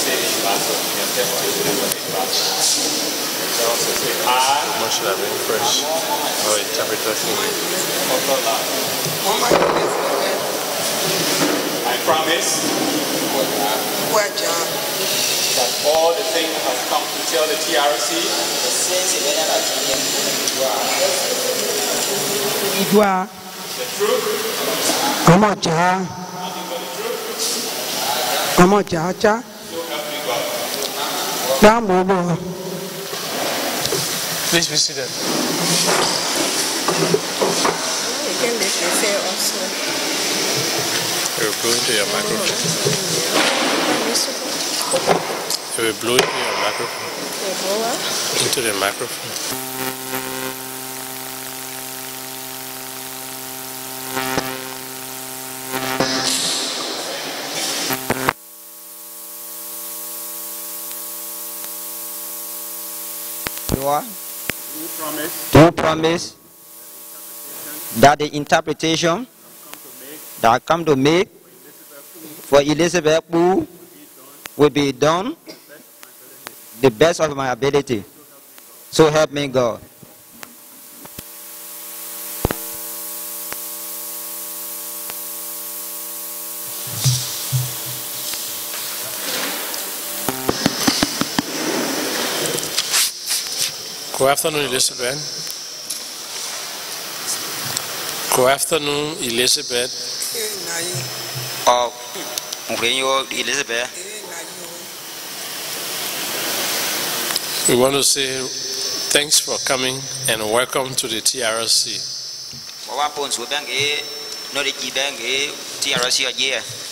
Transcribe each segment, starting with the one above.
say the last one. You can tell what you do with the. So also say I. What should I bring first? Oh, interpreter thing. Also last. I promise Waja. that all the things I have come to tell the TRC Idwa. the truth, Ọmọ jà. Dáàmú bọ̀. Please be seated. Again, they prefer also. You will blow into your microphone. You will blow into your microphone. Into the microphone. I? Promise promise that the interpretation that I come to make for Elizabeth Boo will be done the best of my ability. So help me God. Good afternoon, Elizabeth. Good afternoon, Elizabeth. Ee na yi. Oh, Elizabeth. Ee na yi o. We want to say thanks for coming and welcome to the TRC.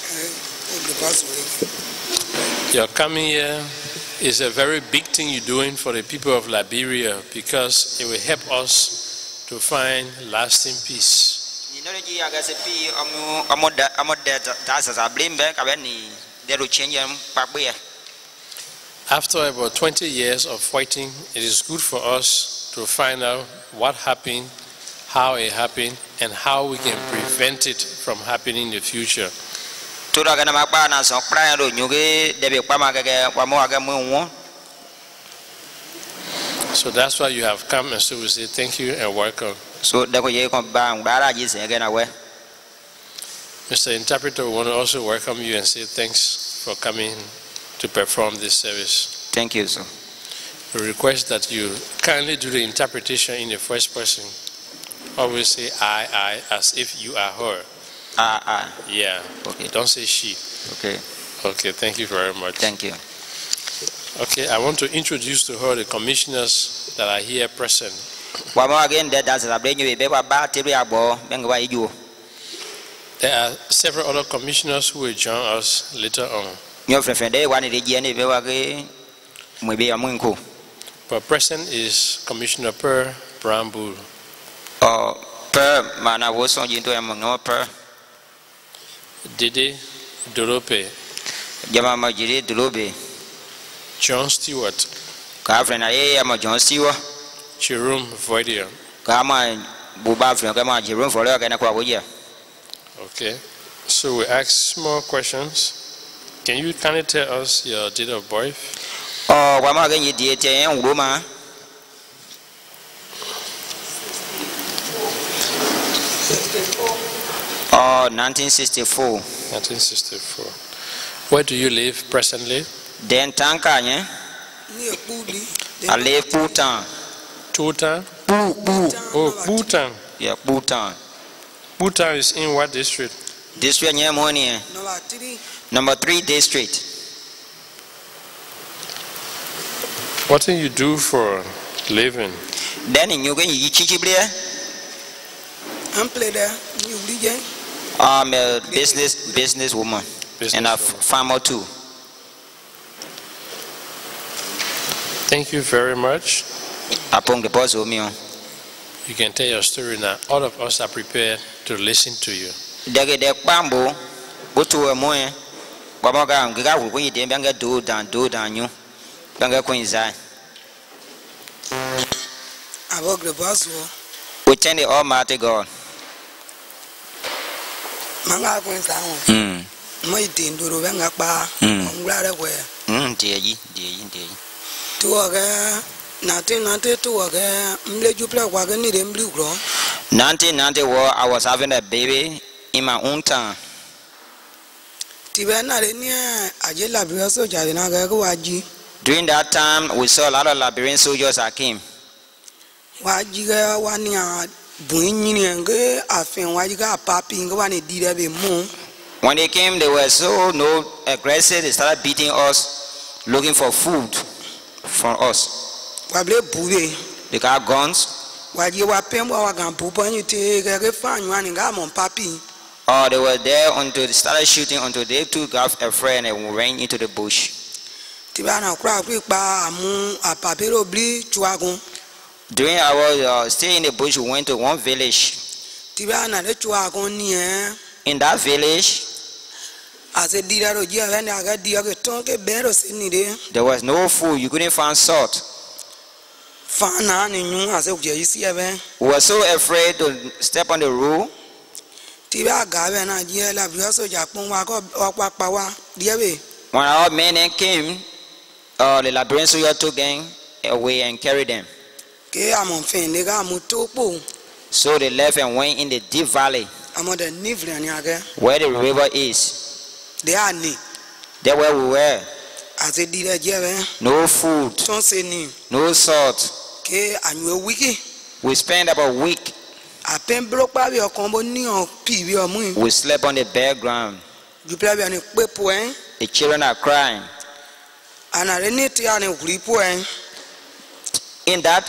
Ee olùkọ́ sọ̀rọ̀. Your coming here is a very big thing you're doing for the people of Liberia because it will help us to find lasting peace. After about 20 years of fighting, it is good for us to find out what happened, how it happened, and how we can prevent it from happening in the future. So that's why you have come, and so we say thank you and welcome. So, dako ye kon ba ngbara ji se gena we. Mr. Interpreter, we want to also welcome you and say thanks for coming to perform this service. Thank you, sir. We request that you kindly do the interpretation in the first person. Always say I, I, as if you are her. Ah, ah, Yeah. Okay. Don't say she. okay. Okay, thank you very much. Thank you. Okay, I want to introduce to her the commissioners that are here present. Wa mo again de da sa bre nyu be wa ba te ri agbo be ngwa iju. There are several other commissioners who will join us later on. Nyo fre fre de wa ni de ji ni be wa ge mo be amun ko. But present is Commissioner Per Brambull. Oh, per mana wo so ji to am no per. Dede Dolopei, Jama ma jiri dulobe. John Stewart, Ka fre na ye am John Stewart. Jerome Verdier. Ka ma bu ba fre ka ma jiru fo le ka na kwa wo. Okay, so we ask more questions. Can you kindly tell us your date of birth? Oh, wa ma ge ni die te en wo ma. Oh, 1964. 1964. Where do you live presently? Den tanka nye. Ní èkú di. I live Bhutan. Tutan? Bu bu. Oh, Bhutan. Yeah, Bhutan. Bhutan is in what district? District nye mo ni. Number 3 district. What do you do for living? Then in yuge yi chichi bre. À ń pilẹ̀ dẹ̀ ní ìwúrí jẹ́. I'm a business business woman and a Businesswoman. farmer too. Thank you very much. Apong the boss mi o. Oh. You can tell your story now. All of us are prepared to listen to you. Dege de kpambo. Butu e mo e. Kwa mo ga ngi ga wu ko yi de do dan do dan nyu. Benga ko inza. Àbọ̀ gẹ̀rẹ́bà sọ̀. We thank the Almighty God. Màá ń ká kún ìsà wọn. Mm. Mọ̀ ìdè ìdòrò bẹ́ẹ̀ ń ká pa. Mm. Ọ̀ngbúra rẹ̀ wẹ̀. Mm, dear ye, dear ye, dear ye. tuwa ke nate nate tuwa ke mle juple kwa ke ni de mli kro 1991, I was having a baby in my own town. tibe na de ni aje la bi so ja de na ke ko wa ji During that time, we saw a lot of Liberian soldiers that came. wa ji ke wa ni a bun ni ni ke afin wa ji ka papi ke wa ni di de be mu When they came, they were so no aggressive. They started beating us, looking for food from us. wa ble bu be They got guns. wa ji wa pem wa gan bu pa ni te ke ke fa nyu ani ga mon papi Oh, they were there until they started shooting until they too got afraid and ran into the bush. tibe na kura ku pa amu apapero bli chuagun During our uh, stay in the bush, we went to one village. tibe na de chuagun ni eh In that village, ase di da ro ji ave ni aga di ke ton ke be ro se ni de there was no food. You couldn't find salt. fa na ni nyu ase ku je isi ave We were so afraid to step on the road. tibe aga be na ji la bi so ja pon wa ko wa pa pa wa die be When our men came, uh, the Liberian took them away and carried them. So they left and went in the deep valley amo de ni vle ni aga where the river is. There where we were. ase di de je be No food, ton se ni no salt. We spent about a week. apen bro pa bi okon bo ni o pi bi o mu We slept on the bare ground. ju pla bi ani pe po en The children are crying. ana re ni ti ani huri po en In that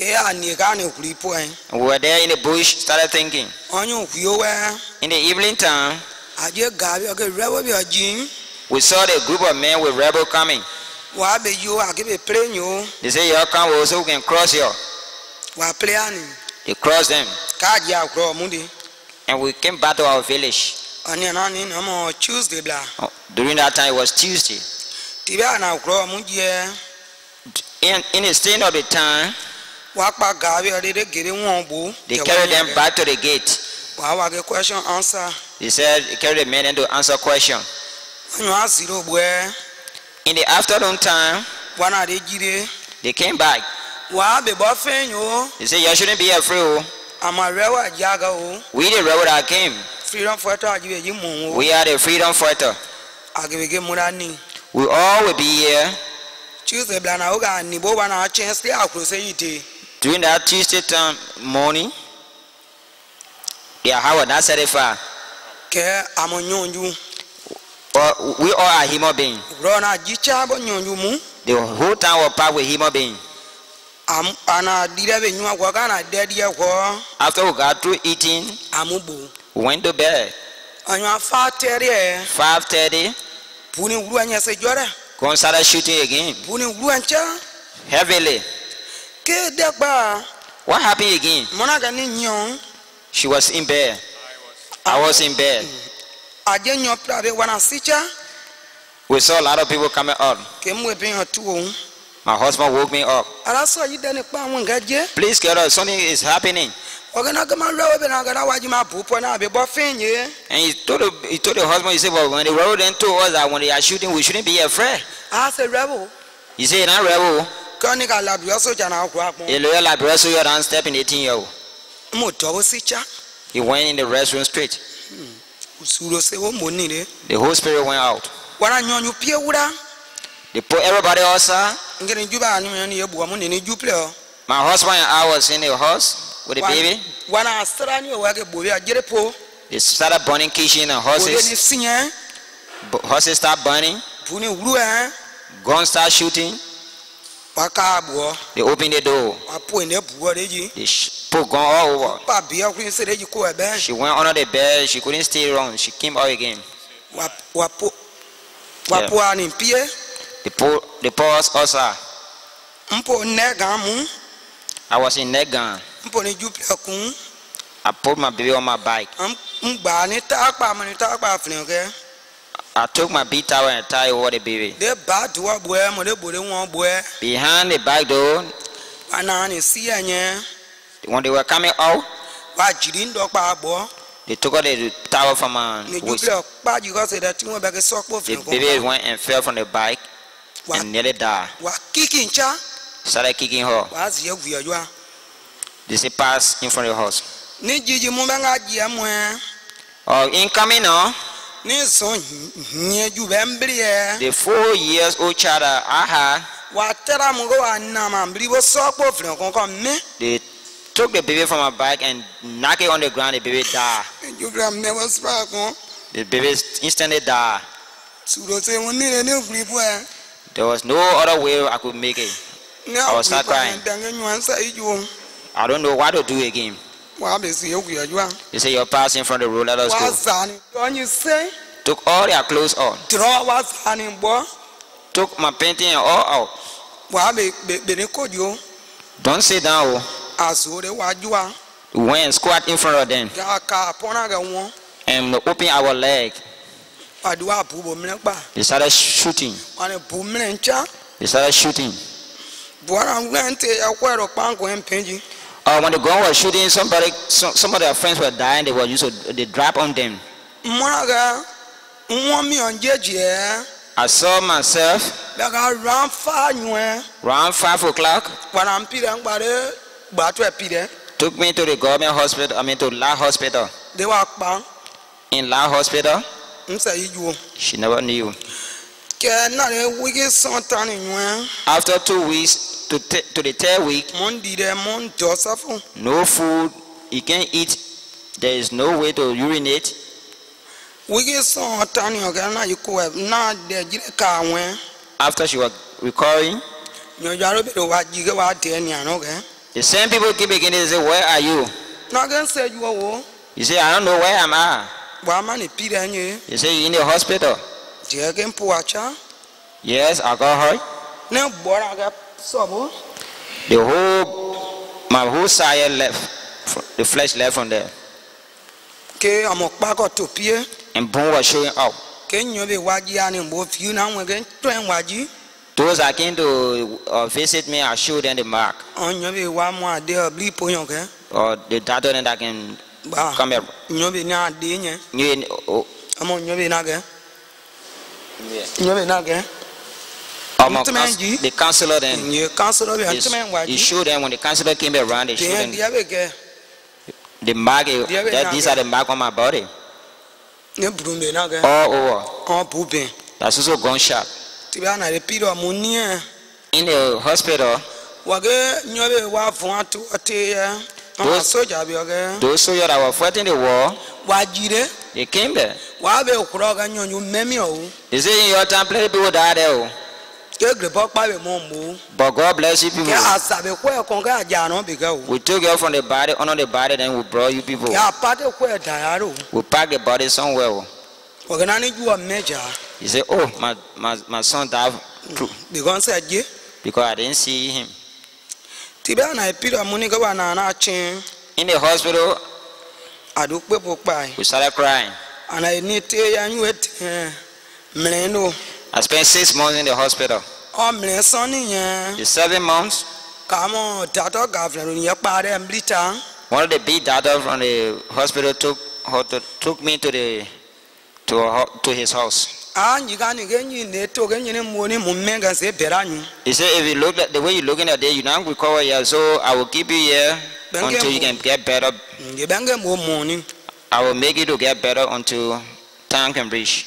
we were there in the bush, started thinking. ɔn yɛ hui o wɛ In the evening time, a je gaa bi yɔ ke rɛbɔ bi yɔ ji we saw the group of men with rebel coming. wa bɛ yi o a ke bɛ pere nyi o They say, "You come over so we can cross here." wa pere ani They crossed them, k'a je a kurɔ mu de and we came back to our village. ɔni yɛ na ni na mɔ tuesday bila Oh, During that time, it was Tuesday. ti bɛ ana kurɔ mu jɛ In in the staying of the time, wa kpa gaa bi yɔ de de gere wɔn bo they Tɛ wa carried nya them kɛ. back to the gate. wa wa ke question answer They said, they carried the men in to answer question. ɔnyɔ a zero bɔ In the afternoon time, wana de ji de. they came back. wàá bèbọ́ fẹ́yìn o They said, You shouldn't be afraid. oh. àmọ́ rẹ wà jága o We the rebel that came. freedom fọ́tọ̀ àjíwèé yìí mọ̀ o We are the freedom fighter. àgèbègé múra ní. We all will be here. during that Tuesday time morning, they are Howard Nasarifa. Well, we all are human beings. The whole town will part with human beings. After we got through eating, we went to bed. 5.30, Gonzalez shooting again, heavily. Ké dẹ́ gbà What happened again? mọ́nà kẹ́ ní nyọ́ She was in bed. I was in bed. àjẹ́ nyọ́ pẹ̀lú àbẹ̀ wọn àti kyá We saw a lot of people coming up. kẹ́ mú ẹ̀bí hàn tú òun My husband woke me up. arásọ̀ yìí dẹ́ni pa àwọn nǹkan jẹ́. Please get us. Something is happening. ogana gama lɔwɔ bɛ na gana waji ma bu pɔ na a bɛ bɔ fɛn ye And he told the, he told the husband, he said, well, when the rebel then told us that when they are shooting, we shouldn't be afraid. a se rebel He said, not rebel. Kɔni ka laduya soja na kura A kpɔn lawyer like you don't step in 18 year old. mo dɔbɔ si ca He went in the restroom straight. Hmm. suro se o mo The whole spirit went out. nyɔnu pie wura They put everybody outside. nkiri ju b'a ni ni ye buwa mu ni ni ju o My husband and I was in the house with the baby. wana sira ni o wa ke bobi a jere po They started burning kitchen and ni horses. Horses start burning. bu ni wulu eh. Guns start shooting. Wa ka buwɔ They open the door. wa po ne buwɔ de ji They sh- put gun all over. pa biya kuri se de ji ko ɛbɛ She went under the bed. She couldn't stay wrong. She came out again. wa wa po wa Yeah. po a ni pie They pull, they pour us outside. n po nɛ gan mu I was in Negan. mponi jubilɛ kun I put my baby on my bike. I took my big towel and tied over the baby. de ba duwa bɔɛ mo de bo de ŋɔ bɔɛ Behind the bike though, wa na ni siya nyɛ when they were coming out, wa jiri n dɔ kpa bɔ they took out the towel from my ni waist. jubilɛ kpa jigɔ se dɛ ti ŋɔ bɛ kɛ sɔkpo The filɛ baby kɔ went and fell from the bike wa and nearly died. wa kiki nca Started kicking her. wa zie wuyɛ jua They say pass in front of the house. ni jiji mu bɛ ŋa jia mɔɛ Oh, incoming now, ni sɔn hiɛ ju bɛ n biri yɛ the four years old child that I had, wa tɛra mu ko wa nama biri bo sɔkpo filɛ kɔ kɔ mi they took the baby from my bike and knocked it on the ground. The baby died. ni jubilɛ mi bɛ sɔrɔ kɔn The baby instantly died. suro se mu ni ne ni fili There was no other way I could make it. I was not crying. bɔɛ dɛngɛ ɲɔgɔn sa i ju I don't know what to do again. Wa bɛ zie wuyɛ jua They say you're passing from the road. Let us go. zani dɔnyi se Took all their clothes off. dirɔ wa zani bɔ Took my painting and all out. Don't sit down. oh. a so de wa jua went and squat in front of them ka ka pɔna kɛ wɔn and open our leg. wa di wa bu bo minɛ kpa They started shooting. wa ni bu minɛ nca They started shooting. Uh, buwara ŋmɛ te ɛkɔ yɛrɛ kpan kɔn pɛnji Uh, when the gun was shooting, somebody, some, some of their friends were dying. They were used to, they drop on them. mɔna kɛ ŋɔ mi yɔn jɛ jiɛ I saw myself bɛ ka ran fa ɲɔɛ around five o'clock. wa na pi dɛ ŋgba de gbatɔ pi dɛ Took me to the government hospital. I mean to La Hospital. They kpan In La Hospital, n sɛ yi she never knew. kɛ na de wiki sɔn tan ni ɲɔɛ After two weeks to, to the third week, mɔ n di dɛ mɔ n dɔ safo no food. You can't eat. There is no way to urinate. wiki sɔn tan ni ɔkɛ na yi ko ɛ na de jiri ka ŋɔɛ After she was recovering, ɲɔjɔ alo bɛ de wa ji ke wa tɛ ni anɔ kɛ the same people keep beginning to say, Where are you? na kɛ n sɛ ju You say, I don't know where am I. wa ma ni pi dɛ nye You say, You're in the hospital. jɛ ke n po wa ca Yes, I got hurt. ne bɔra kɛ sɔbo The whole, my whole side left. The flesh left from there. ke ɔmɔ kpa kɔ to pie And bone was showing out. ke ɲɔ bɛ wa ji ani bo fi na tɔn wa ji Those that came to uh, visit me, I showed them the mark. ɔn ɲɔ bɛ wa mɔ ade ɔbili po ɲɔ kɛ Or the doctor that can come here. ɲɔ bɛ the counselor then your counselor we had to man why you showed them when the counselor came around they showed them the mark that these are the mark on my body. All over all pooping that's also gunshot tibana le piro munia in the hospital wage nyobe wa fun atu ate ya those soldiers those soldiers that were fighting the war wajire they came there. Wabe okuro ga nyonyu memi o. They say in your time plenty people died there But God bless you people. We took you from the body, honor the body, then we brought you people. We packed the body somewhere. He said, Oh, my, my, my son died. Too. Because I didn't see him. In the hospital, we started crying. And I need to te ya ɲu ye tɛ minɛ no I spent six months in the hospital. minɛ sɔnni yɛ The seven months, k'amɔ datɔ gafilɛ do yɛ kpa dɛ n bili ta one of the big doctors from the hospital took, took me to, the, to, a to his house. a ɲiga ni ke ɲi ne to ke ɲini mo ni mu mɛ ka se bɛra ɲu He said, If you look at the way you're looking at it, you don't recover here, so I will keep you here until you. can get better. ye bɛ ke mo mo ni I will make you to get better until time can reach.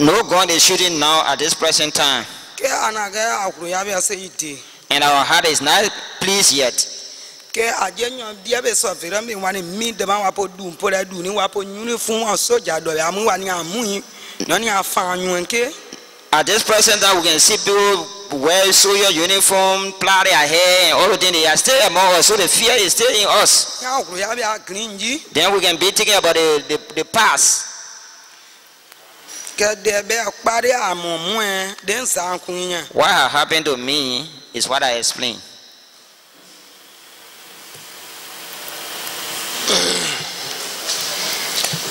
no gun is shooting now at this present time, ke a na ke a kuro ya bɛ se yi de and our heart is not pleased yet. ke adze nyɔ bia be sɔvi ɖe mi wani mi de ma wa po du po ɖe du ni wa po nyuni fún wa soja dɔ ya mu wa ni amu yi nyɔni afa nyuɛ ke At this present time, we can see people wear soldier uniform, plait their hair, and all of them. They are still among us, so the fear is still in us. ya wuro ya be agri ŋdzi Then we can be thinking about the, the, the past. ke de be kpa ɖe amɔmɔe de nsa kun nye What has happened to me is what I explained.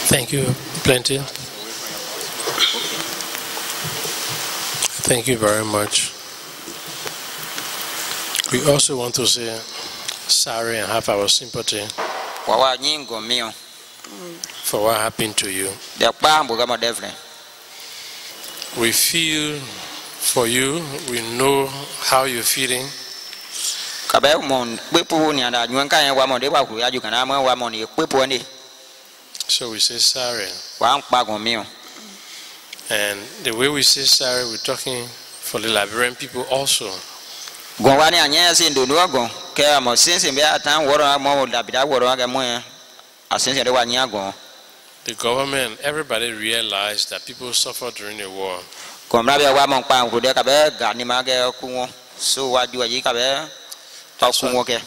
Thank you, plenty. Thank you very much. We also want to say sorry and have our sympathy Wawa nyingo mio. for what happened to you. We feel for you. We know how you're feeling. Kabe mon kpepu ni ada nyuen kan wa mon de wa ku ya ju kana mo wa mon ni kpepu ni. So we say sorry. Wa nkpa gon mio. And the way we say sorry, we're talking for the Liberian people also. Gon wa ni anya se ndo no gon. Ke mo sinsin be atan woro mo da bida woro ga mo ya. Asinsin de wa nya gon. The government, everybody realized that people suffered during the war. Gon bra be wa mon kpa ku de kabe ga ni ma ge ku wo. So wa ju wa yi kabe ta ku wo ke.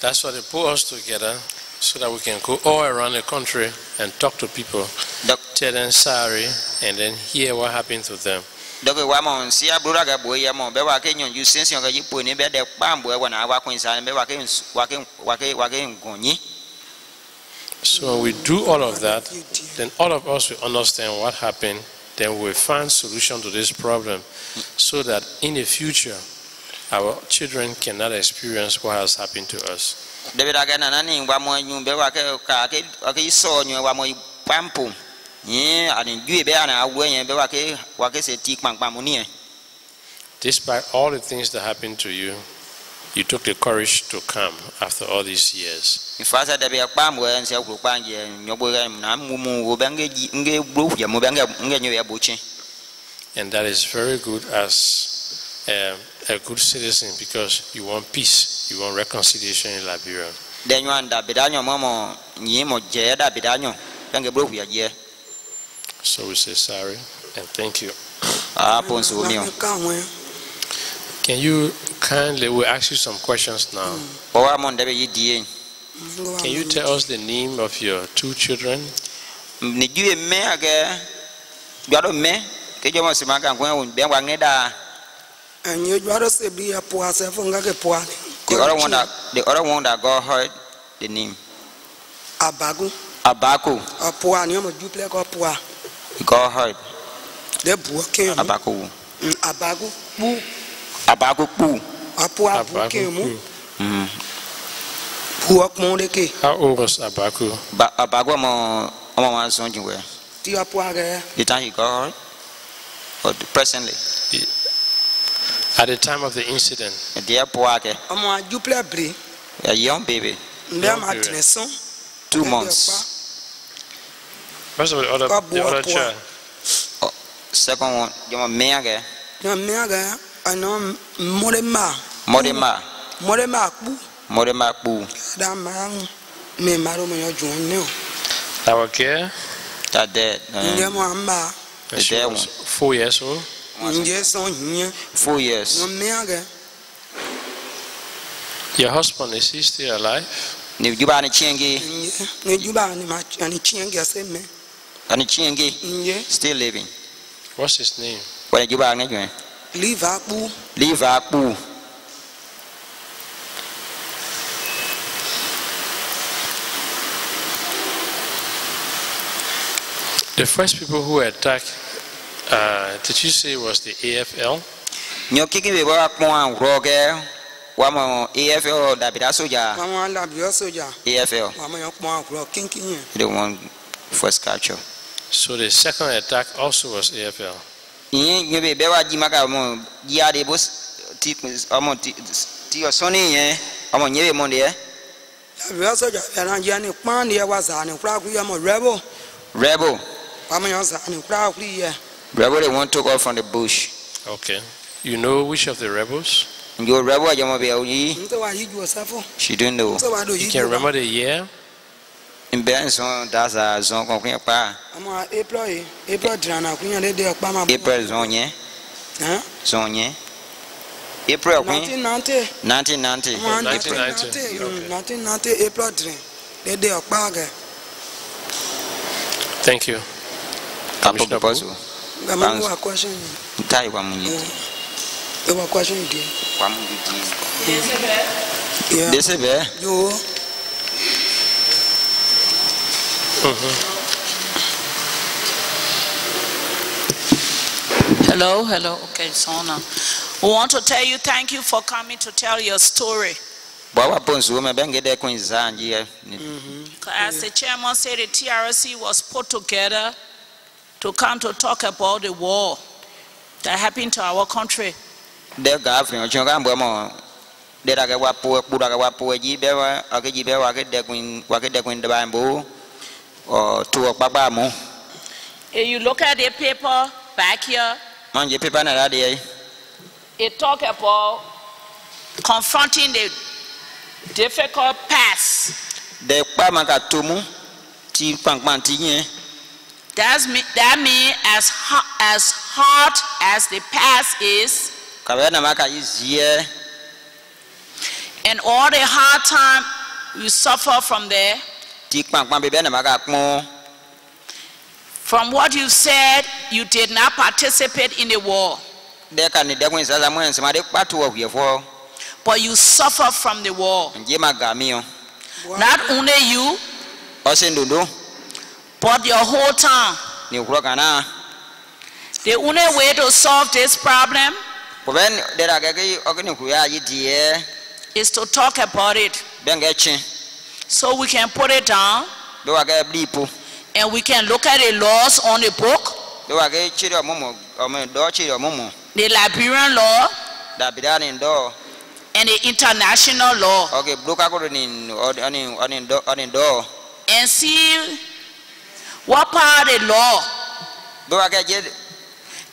That's why they put us together so that we can go all around the country and talk to people, Doc- tell them sorry, and then hear what happened to them. wa wa ke yi po ni wa na wa wa ke wa ke wa ke wa ke So when we do all of that, then all of us will understand what happened, then we'll find solution to this problem so that in the future our children cannot experience what has happened to us. de be da ga na na ni wa mo nyu be wa ke ka ke wa ke so nyu wa mo pampo ni ani ju be ana awu yen be wa ke wa ke se ti kpankpam ni e Despite all the things that happened to you, you took the courage to come after all these years. ifa sa de be kpambo en se ku kpan je nyo bo ga na mu mu wo be nge ji nge bro ya mo be nge nge nyo ya bo chi And that is very good as a, a good citizen because you want peace, you want reconciliation in Liberia. de nyo anda be da nyo mo mo ni mo je da be da nyo be nge bro ya je So we say sorry and thank you. Ah, a pon su mi o ka ŋue Can you kindly, we'll ask you some questions now. o wa mo de be Can you tell us the name of your two children? ni ju me age gbado me ke jo mo si ma kan ko be wa nge da enye dzɔ ɖe se bi epoa se fo nga ke poa the other one that the other one that God heard the name. Abagu Abaku. Epoa ni ɔmɛ duple kɔ poa God heard de bu ke mu Abaku. Mm, Abaku pu epoa bu ke mu Abaku. mm de ke How old was Abaku? ba Abaku mo omo ma so jinwe ti epoa ke the time he got or the- presently? At the time of the incident, the airport ke ɔmɔ duple bri a young baby. Nbɛ Young ma period. sɔn two months. first of all, the other, the other Abu. child, second one. Yo me ke nyɔ mia ke ɛnɔ mɔɖe ma mode ma mɔɖe ma kpu mode ma pu da ma ŋu me ma ɖo me yɔ dzɔ ne o our girl, that dead nye uh, mo amba and she The was four years old. nye sɔn nye. Four years. Nyɔ mia ke Your husband, is he still alive? ni juba ni chingi nye ne juba ni ma ani tiɲɛ kɛ se mɛ ani chingi nye still living. What's his name? when juba ni jwe liva kpu leave a pu The first people who attacked, uh, did you say was the AFL? nyo kiki be ba kpɔn awurɔ kɛ wama afl dabida soja? Wàá labiɔ soja. Afl wàá mɛ yɔ kpɔn àkùrɔ kínkín yẹn the one first capture So the second attack also was AFL. Yìí nyo be bɛ wa jima ka ɔmɔ yia de bo ti ɔmɔ ti ti ɔsɔni yɛ ɔmɔ nye be mɔ de yɛ labiɔ soja yàrá jẹ ni kpɔn ni yɛ wa zaa ni kura kuri yɛ mɔ rɛbo rebel wàá mɛ yɔ zaa ni kura kuri yɛ rebel the one took off from the bush Okay. You know which of the rebels? You remember your mobile? n tɛ wa yi ju ɔsa She don't know. n tɛ wa do You can remember the year? In Benson, that's a zone concrete pa. ɔmɔ april yi april dirana kun yɛn de de ɔkpa ma bɔ April zone, hɛn zone. April, nineteen ninety 1990. ɔmɔ 1990, okay. nineteen ninety april dirin de de ɔkpa kɛ Thank you. Couple Commissioner proposal. nga ma ko wa question yi Tai wa munyi. e wa question yi di Wa munyi. yeah Dese Hello, hello. Okay, it's on now. We want to tell you thank you for coming to tell your story. Bwa wa ponsu me benge de kun zanji. Mm-hmm. As the chairman said, the TRC was put together to come to talk about the war that happened to our country. De ga fi o chon ga mbo mo. De da ga wa po ku da ga wa po ji be wa a ke ji be wa ke de kun wa ke de kun de ba mbo. O tu o pa pa mu. If you look at the paper back here, Man je pepa na da it talk about confronting the difficult past. De pa ma ka to mu. Ti pan pan ti yen. That's me, that means as, as hard as the past is, Ka be na ma ka yi zie. and all the hard time you suffer from there, Ti pan pan be be na ma ka pon. from what you said, you did not participate in the war, De ni de kun sa sa mo en se ma de pa tu o fo. but you suffer from the war. Nje ma ga mi o. Not only you, O se but your whole town. Ni kuro kana. The only way to solve this problem Ko ben de da ga ke o ke ni ku ya is to talk about it Benge chin. So we can put it down Be wa ke blipu. and we can look at the laws on the book, Be wa ke chiri o mumu. O me do chiri o mumu. the Liberian law Da bida ni do. and the international law, and see what part of the law Be wa ke je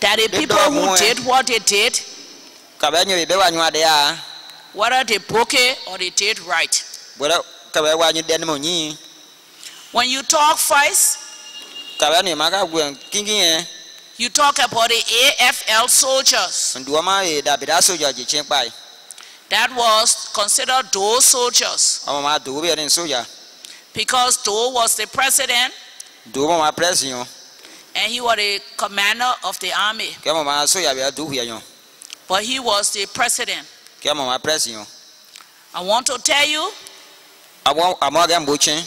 that the people who did what they did, ka be nyu be wa nyu ade a. whether they broke it or they did right. Bora wa nyu de mo nyi. When you talk first, Ka ni ma gwen kinkin you talk about the AFL soldiers. Nduo ma e da bida soja ji chin pai. That was considered those soldiers O ma do be ni soja. because Doe was the president Do mo ma press yo. and he was the commander of the army, Ke ma soja be do hia yo. but he was the president. Ke ma press. I want to tell you, Abo amo ga mbo chin.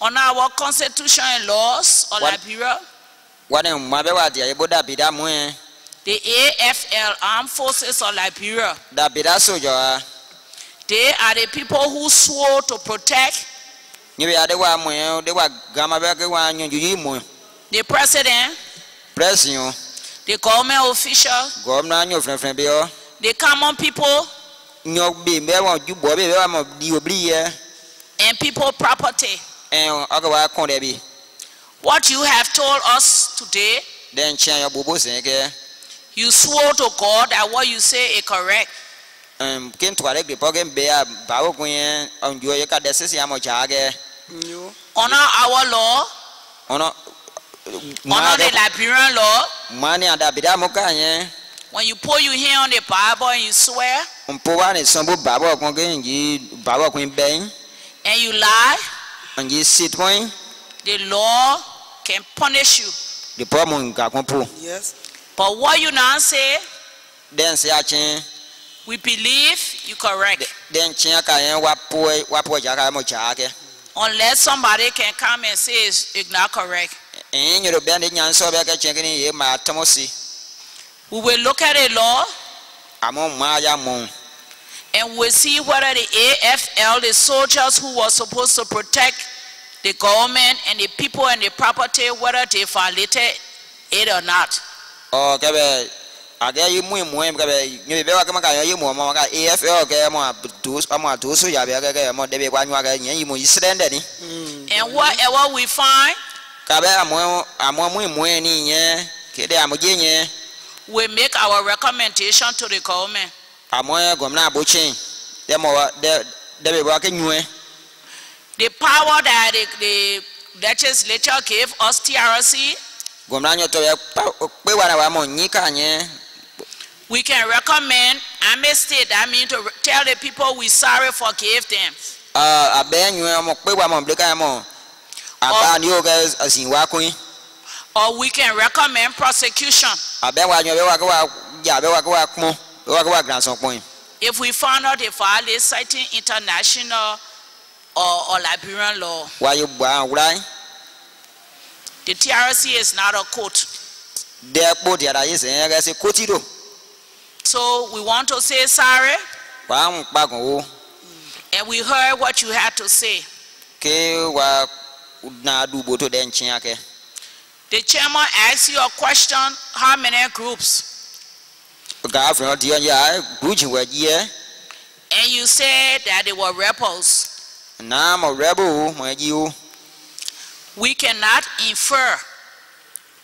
on our constitution and laws What? Liberia, Wa ni ma be wa dia e bo da bida mu e. the AFL, Armed Forces of Liberia, Da bida soja they are the people who swore to protect Nyi be ade wa mu e de wa gama be wa ju mu. the president, yo. the government official, Gomna nyu fren fren be o. the common people, Nyo be be wa ju bo be wa mo di obli ye. And people property. En o ga wa kon de bi. What you have told us today, Den chen yo bobo sen ke. you swore to God that what you say is correct. Kin tware gbe po gen be a ba wo kun yen on jo ye ka de sisi amo cha ge yo Honor our law, ono honor the Liberian law. mani ada bida mo ka yen When you put your hand on the Bible and you swear on po wa ni son bo ba bo kun gen ji ba bo kun ben and you lie, and you sit point the law can punish you. de po mo nka kun po yes. But what you now say, then say a chen we believe you correct. den chen ka yen wa po wa po ja ka mo cha ke Unless somebody can come and say it's, it's not correct. en nyo be ni nyan so be ka chen ni ye ma tomo si We will look at the law and we'll see whether the AFL, the soldiers who were supposed to protect the government and the people and the property, whether they violated it or not. Oh, o ke be age yi mu mu ke be nyo be wa ka ma ka ye mu mo ka afl ke mo do mo do so ya be ke ke mo de be kwa nyu ka yen yi mu yi srende ni mm. And whatever we find, ka be amo amo mu mu ni yen ke de amo je yen we make our recommendation to the government. Amoe gomna abuchin. Demo de de be wa ke nyue. The power that the, the legislature gave us TRC, Gomna nyo to ya pe wa na wa mo nyi ka nye. we can recommend state that mean to tell the people we sorry forgive them. Ah abe nyue mo pe wa mo ble ka mo. Aba ni o ga asin wa kun. Or we can recommend prosecution Abe wa nyue be wa ke wa ja be wa ke wa kpon. Be wa ke wa grandson kpon. if we found out if they violate certain international or, or Liberian law. Wa ye bwa wrai. The TRC is not a court. De kpo dia da ye se ga se koti do. So we want to say sorry, Wa n pa gon wo. and we heard what you had to say. Ke wa na du bo to den chin ake. The chairman asked you a question, how many groups? Ga afro di ya gruji wa ji e. And you said that they were rebels. Rebel. We cannot infer,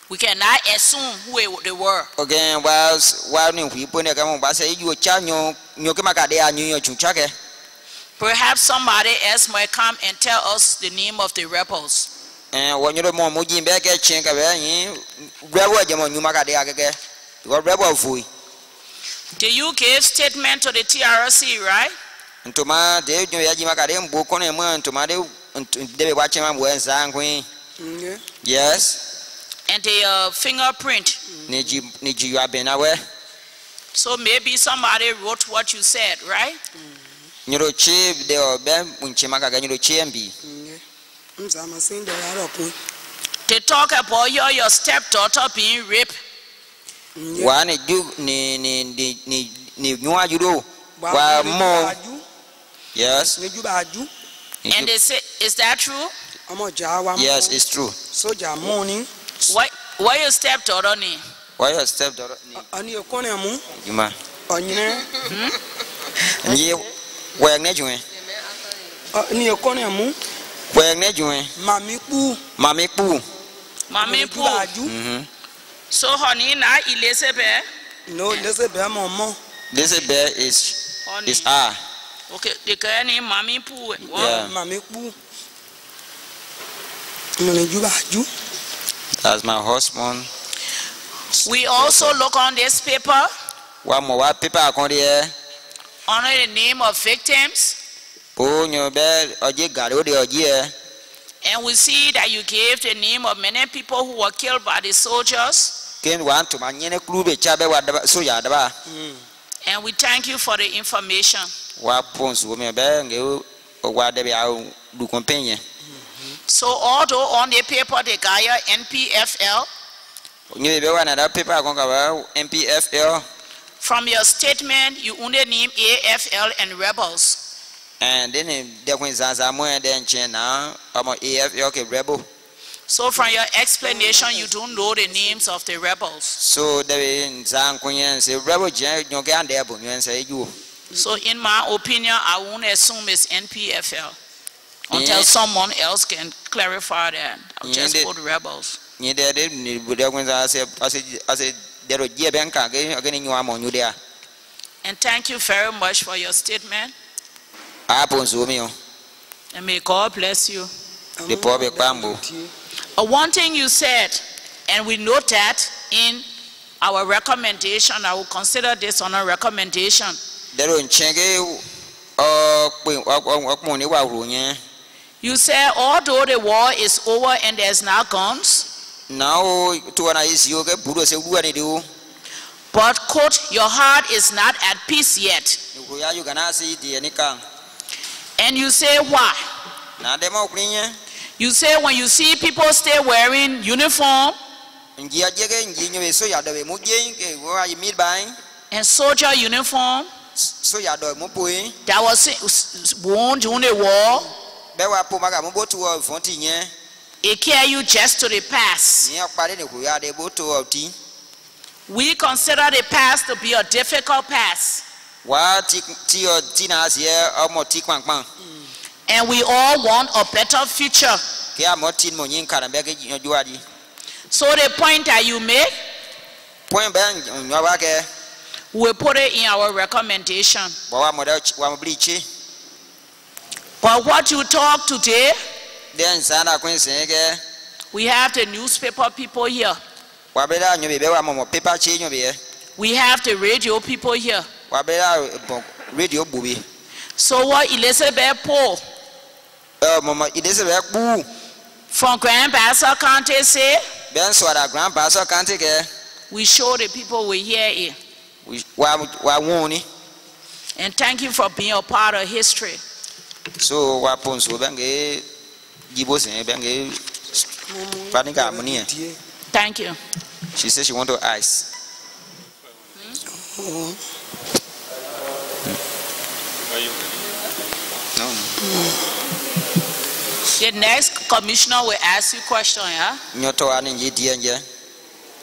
we cannot assume who they were. Again, was while in people ne kama basa yi o cha nyo nyo ke makade a nyo chu. Perhaps somebody else might come and tell us the name of the rebels. Eh mo mo ke chen be yin rebel je mo nyu makade a ke ke. Wo rebel fu. Did you give statement to the TRC, right? Ntoma de nyo ya ji makade mbo kono mo ntoma de de be wa chen ma bo en san kwin. Nge. Yes. And the uh, fingerprint. Ni ji ni ji ya be na. So maybe somebody wrote what you said, right? Nyoro chi de o be unche makade nyoro chi mbi. Mzama sinde ya rokun. They talk about your, your stepdaughter being raped. Nge. Wa ni ju ni ni ni ni ni nyua ju do. Ba- Wa ne ju mo. baju, Yes. ne ju baju. Ni And ju- they say, is that true? Ọmọ jà wa mọ. Yes, it's true. Sójà mú ni. What, what your stepdaughter name? Why your stepdaughter? Ọni ekọ́nẹ̀ mú. Juma. Ọ̀nyinẹ́. Nyi wẹ̀g ne juwe. Ọni ekọ́nẹ̀ mú. Wẹ̀g ne juwe. Màmí kú. Mami kpu. Mami Ne So honey, na Elizabeth. No, lẹ́sẹ̀ bẹ́ẹ̀ mọ̀ mọ́. This bear is Honey. is ah. Okay, the girl named Mami Pooh. Wow. Yeah. Màmí kú. Mo ne ju baju. That's my husband. We also look on this paper Wa mo wa paper akon de. under the name of victims, O nyo be oje gari o de oje e. and we see that you gave the name of many people who were killed by the soldiers. Ken wa ntoma nyene kru be cha be wa daba so ya daba. Hmm. And we thank you for the information. Wa pons wo me be nge o- o wa de be a du kompenye. So although on the paper they got NPFL, Nyo be wa na da paper akon ka ba NPFL. from your statement you only name AFL and rebels. And then de kwen za za mo de nchen na omo AFL ke rebel. So from your explanation you don't know the names of the rebels. So de be za nkwenye se rebel je nyo ke ande ebo nyo se ju. So in my opinion, I won't assume it's NPFL until Yeah. someone else can clarify that. I'll Yeah, just put rebels. Ni de de ni bu de kwen za se ase ase de ro je ben ka ke ke ni nyo amo nyu de a. And thank you very much for your statement. A pon so mi o. And may God bless you. The poor be kwambo. Uh, one thing you said, and we note that in our recommendation, I will consider this on a recommendation. De ro nchen ke o pe o pon ni wa ro. You said, although the war is over and there's now guns, now o to na isi o ke buru se ru ani de o. but quote, your heart is not at peace yet. And you say, why? Na de mo krin. You say when you see people still wearing uniform Nji a je ke so ya de mu je ke wo a and soldier uniform So ya do mu poi. that was worn during the war, Be wa po maga mu bo tu o fon ti it carry you just to the past. Ni a pare ni ko de bo to o ti. We consider the past to be a difficult past. Wa ti ti o ti na se omo ti kwan kwan. And we all want a better future. Ke a mo ti mo yin kan be ke nyo ju adi. So the point that you make, Point be nyo wa ke We'll put it in our recommendation. bɔ wa mɔ dɛ wa mɔ bili tsi But what you talk today, deɛ nsa na ko nsɛn kɛ we have the newspaper people here. wa bɛ la nyɔ bi bɛ wa mɔ mɔ pepa tsi nyɔ bi yɛ We have the radio people here. Wa bɛ la bɔn radio bu bi So what Elizabeth Poe ɛ mɔmɔ idese bɛ kpu from Grand Bassa County say, bɛ nsɔ da grand pastor kanti kɛ we show the people we hear it. wa wa ŋun ni. And thank you for being a part of history. so wa pon so bɛ nge jibo sɛn bɛ nge pani ka mu ni yɛ Thank you. she say she want to ice hmm? No The next commissioner will ask you question, yeah? nyɔtɔ wa ni nyi diɛ njɛ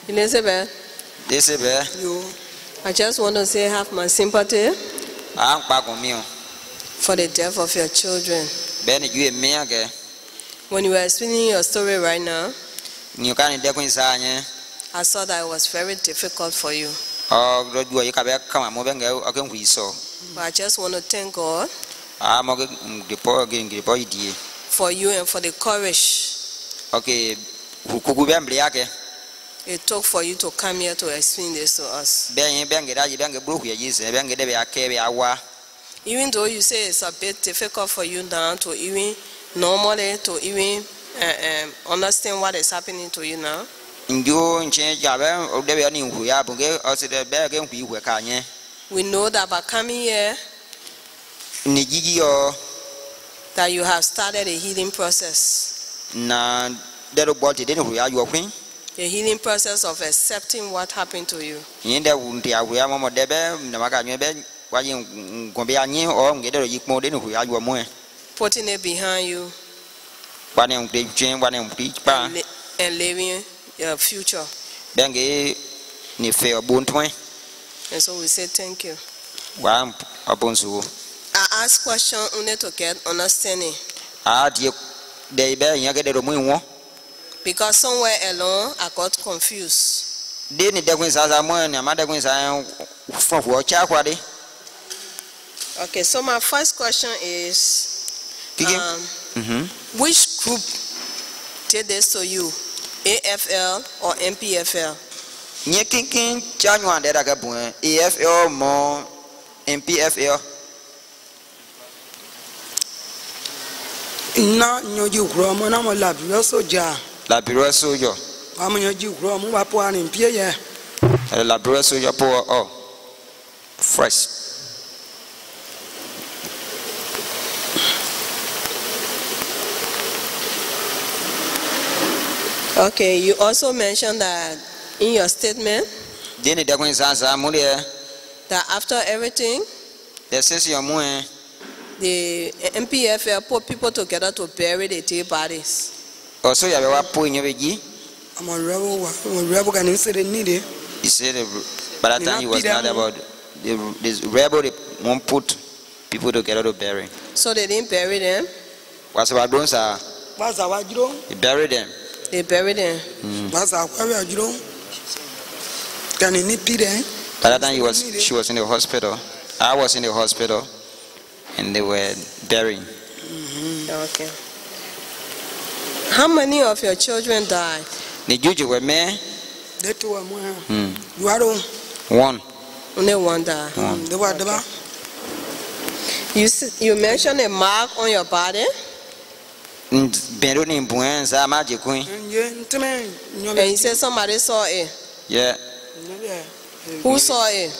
Elizabeth, dese bɛ yo I just want to say have my sympathy a ń kpa kun mi o. for the death of your children. bɛ ni ju ye miya When you were explaining your story right now, ni ka ni dɛkun sa nyɛ I saw that it was very difficult for you. Ɔ dɔ ju yi ka bɛ kama mo bɛ nge ɔkɛ ŋui sɔ But I just want to thank God a mɔ ke ŋdepɔ ke ŋdepɔ yi die for you and for the courage. Ɔke kuku bɛ nbili ya kɛ it took for you to come here to explain this to us. bɛ yin bɛ nge da yi bɛ nge bolo kuyɛ yi sɛ bɛ nge de bɛ ya kɛ bɛ ya wa Even though you say it's a bit difficult for you now to even normally to even uh, um, understand what is happening to you now, njo nkyɛn dza bɛ o de bɛ ni ŋu ya bo ke ɔsi de bɛ ke ka nyɛ we know that by coming here, ni dzidzi yɔ that you have started a healing process. na de do gbɔ te de ni ŋu ya yɔ kpin A healing process of accepting what happened to you. yin de wu te awu ya mɔmɔ de bɛ nama ka nyɛ bɛ wa yi ŋgɔn ya nyi ɔ nge de do yi kpɔn de ni ya yɔ mɔɛ Putting it behind you. Wa ni ŋu te tsɛn wa ni ŋu te kpa and, li- and living your future. bɛ nge ni fɛ ɔbo ntɔɛ And so we say thank you. wa ɔbo nsuo I ask question only to get understanding a die de yi bɛ yin ke de do mu wɔ because somewhere along I got confused. de ni dɛkun sa sa mɔɛ ni a ma dɛkun sa fɔ fɔ tsa kura de Okay, so my first question is kiki um, mhm which group did this to you? AFL or NPFL? nye kinkin tsa nyɔa de da ke bonya afl mɔ npfl na nyɔdzi ɣrɔ mɔ na mɔ labi yɔ sodza la biro sojɔ wa mɔ nyɔdzi ɣrɔ mu wa po ani pie yɛ ɛlɛ la biro sojɔ po ɔ fresh Okay, you also mentioned that in your statement de ni dɛkun sa sa mu de that after everything, de sesi yɔ the NPFL put people together to bury the dead bodies. ɔ soja bɛ wa po nyɛ bɛ dzi ɔmɔ rɛbo wa ɔmɔ rɛbo ka ni se de ni de he said, the by that Ni time he was pi not about the the rebel they won't put people together to bury. So they didn't bury them, wasaba don sa waza wa dzro he bury them they buried them. waza akɔri wa dzro ka ni ni pi dɛ by that time he was she was in the hospital. I was in the hospital and they were burying. Mm-hmm. Okay. How many of your children died? ni juju were me de to wa mu hã hmm. yuaro one. Only one died. de wa de ba You s- you mentioned a mark on your body, and bɛ you said somebody saw it. yeah nyɔ bɛ Who saw it?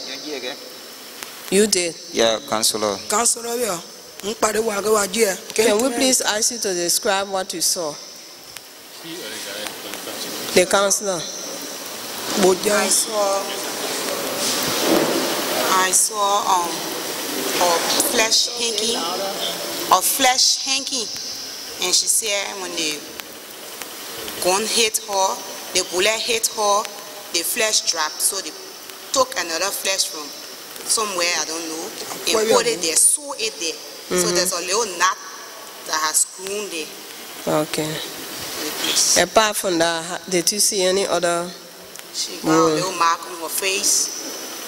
You did. yeah counselor kan sɔrɔ bɛ n kpa de wa ke wa jɛ Can we please ask you to describe what you saw? The counselor. I saw I saw um a flesh hanky, a flesh hanky, and she said when the gun hit her, the bullet hit her, the flesh dropped. So they took another flesh from somewhere I don't know and put it there, sew it there. So there's a little knot that has grown there. Okay. the. Apart from that, did you see any other? She got a little mark on her face.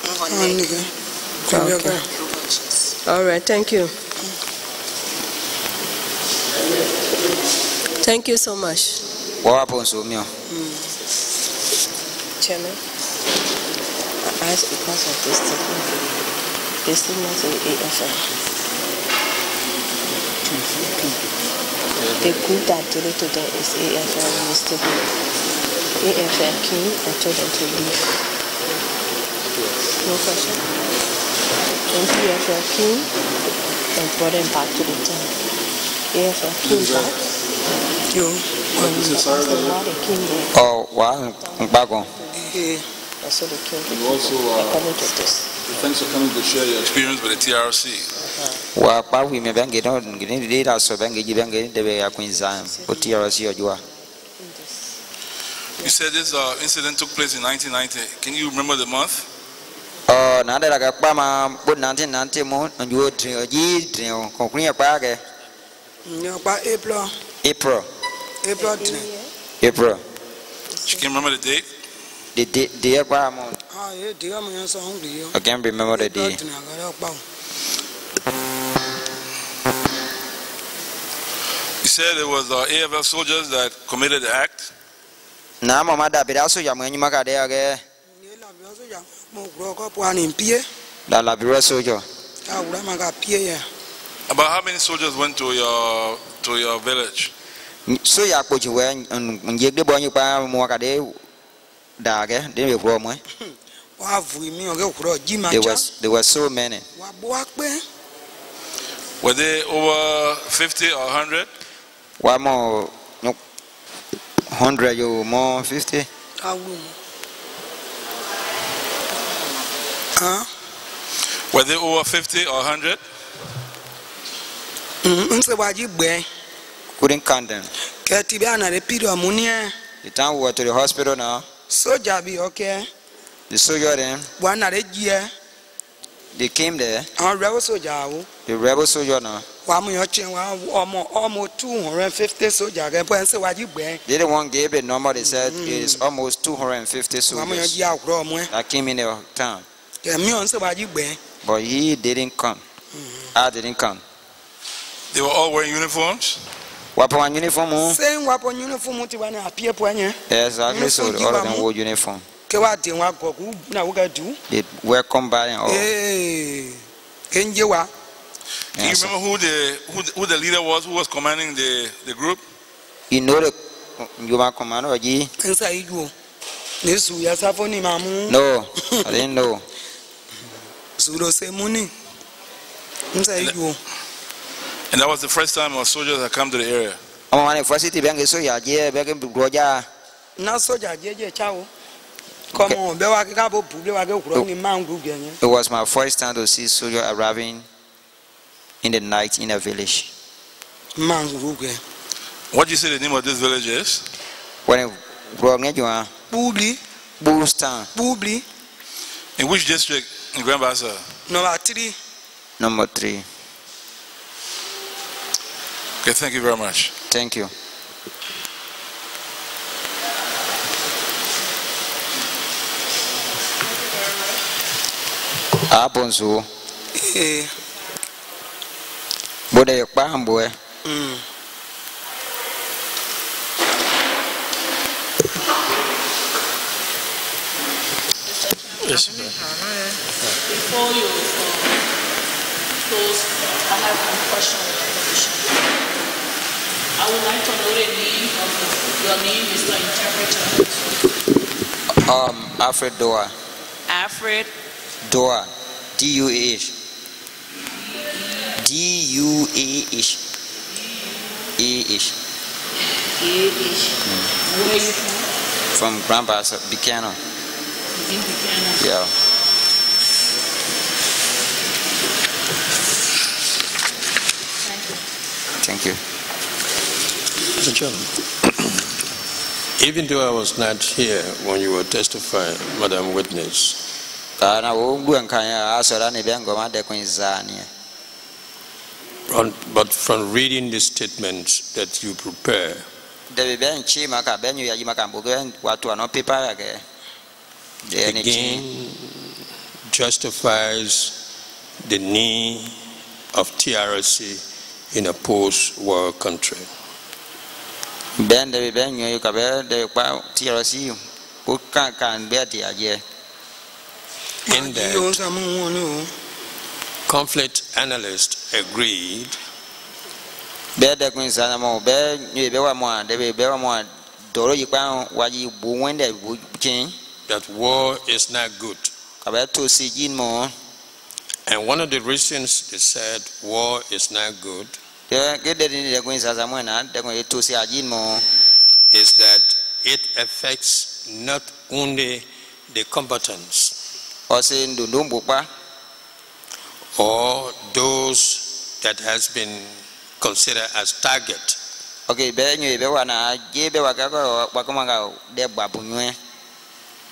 around her Ah, neck. here, Okay. All right, thank you. Thank you so much. What happens to me? Hmm. Chairman, I asked because of this statement, this statement in AFL. The group that did it today is AFL mistaken. AFL came and told them to leave. No question. Then AFL came and brought them back to the town. AFL came back. Yo. And asked them why they came there. Oh, wow, Mbago. Eh, And so they And also, uh, According to this. thanks for coming to share your experience with the TRC. Wa pa wi me bengi no ngini di so bengi ji bengi de be ya Queensland. O ara si. You said this uh, incident took place in 1990. Can you remember the month? Oh, na de la ka ma bu 1990 mo nju tri ji kuni pa ke nyo pa April. April. April ten. April. You can remember the date? The day day pa mo Ah, ye di am yan so hungry. I can't remember the April day. ten agara pa. o. You said it was uh, AFL soldiers that committed the act. Na mo ma da bi da so ya mo nyima ka de ke Ni la bi so ya mo gro ko po ani pie. da la bi so jo. Ta wura ma pie ya. About how many soldiers went to your to your village? So ya ko ji we nje de bo nyi pa mo ka de da ke de be bro mo. Wa vu mi o ke kuro ji ma There cha. was there were so many. Wa bo wa pe. Were they over 50 or 100? Wa mo 100 yo more 50. Ta wu mo. Ah, Were they over 50 or 100? mm, nse wa ji gbe. Couldn't count them. Ke ti bi ana de period mu ni e. The time we were to the hospital now, Soja bi okay. the soldier then, Wa na de ji e. they came there, Àwọn rebel soja wo. the rebel soldier now, Wa mu yan chen wa ọmọ ọmọ 250 soja ke po nse wa ji gbe. they the one gave a number, they said mm. it's almost 250 Wa mu yan soldiers ji akuro ọmọ e. that came in the town. Ke mi o nse gbe. But he didn't come. Mm. I didn't come. They were all wearing uniforms. Wapa one uniform, oh? Se n wa po uniform ti wa ni apie po enye. exactly so. Uniform All of jiwa them mu. wore uniform. Ke wa de wa go ku na wo ga du. They were combating all. Eh. Ke nje wa. Do you Yes, sir. remember who the, who the who the leader was? Who was commanding the, the group? You know the you are commander, G? Nsa yi ju o. Ne su ya safo ni ma mu. No, I didn't know. Su do se mu ni. Nsa yi ju o. And that was the first time our soldiers had come to the area. I'm on university, Bengi, so yeah, yeah, Bengi, Groja. Na soja jeje cha o. Komo be wa ka bo bu le wa ke kuro ni ma ngu. It was my first time to see soldier arriving in the night in a village. Ma ge. What do you say the name of this village is? When it grew up, you are Bubli, Bulls bubli. In which district in Grand Bassa? Number 3. number three. Okay, thank you very much. Thank you. Happens so. Eh. But they are boy. Mm. Yes. Before you close, I have one question with your permission. I would like to know the name of your name, Mr. Interpreter. Um, Alfred Duah. Alfred Duah. D U A H. D U A H. A H. A.H. Where you from? From Grand Bassa, Buchanan. Yeah. Thank you. Thank you. Mr. Chairman, even though I was not here when you were testifying, Madam Witness, Kana wo ngu nkanya asora ne bengo ma de kwinzania. on- but from reading the statements that you prepare, De ben chi maka benyu ya jima kambo ben watu ano pepa yake. De ni chi. again, justifies the need of TRC in a post-war country. Ben de ben nyo ka be de pa TRC ku kan kan be ti aje In that, yóò sàmú wọn ni o conflict analysts agreed. Be de kun sa na mo be nyo be wa mo a de be be wa mo a doro yi pa wa yi bu wen de bu chin that war is not good. ka be to si jin mo And one of the reasons they said war is not good de ke de ni de kun sa sa mo na de kun to si ajin mo is that it affects not only the combatants o se ndundum bu pa or those that has been considered as target, okay be nyo be wa na je be wa ka ko wa ko ma ga de gba bu nyo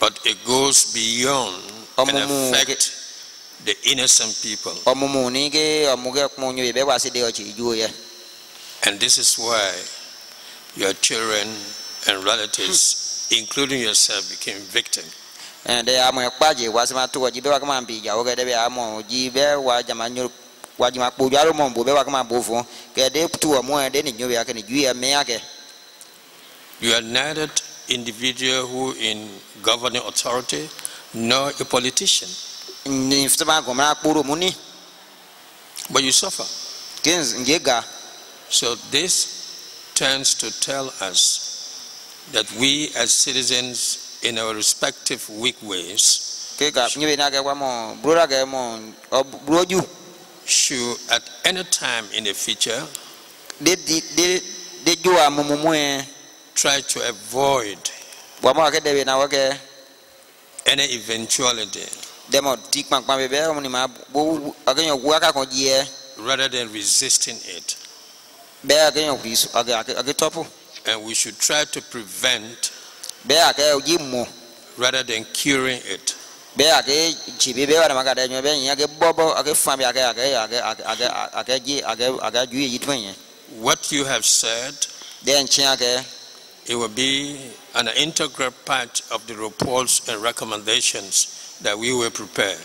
but it goes beyond and affect the innocent people. ọmụmụ ni ke ọmụ ke kpọ nyo be wa si de ọchị ju ye And this is why your children and relatives, hmm. including yourself, became victims. De amụ kpaji wa si ma tu ji be wa ka ma bi ja o ke de be amụ ji be wa ja ma nyo wa ji ma kpo ju aro mo bu be wa ka ma bu fu ke de tu ọmụ de ni nyo ya ni ju ye me ya You are neither individual who in governing authority nor a politician, ni fitama ko ma kporo mu ni but you suffer. So this tends to tell us that we as citizens in our respective weak ways ke ga nyo be na ke wa mo bro ra ke mo o bro ju. should at any time in the future de di de de ju amụ mu mu try to avoid wa mo ke de be na wa any eventuality de mo ti kpam kpam be be mo ni ma bo akenyo wa ka ko rather than resisting it. be And we should try to prevent be ake ji mu rather than curing it. be ji wa ma nyo be yin bobo ji ju yi What you have said, it will be an integral part of the reports and recommendations that we will prepare.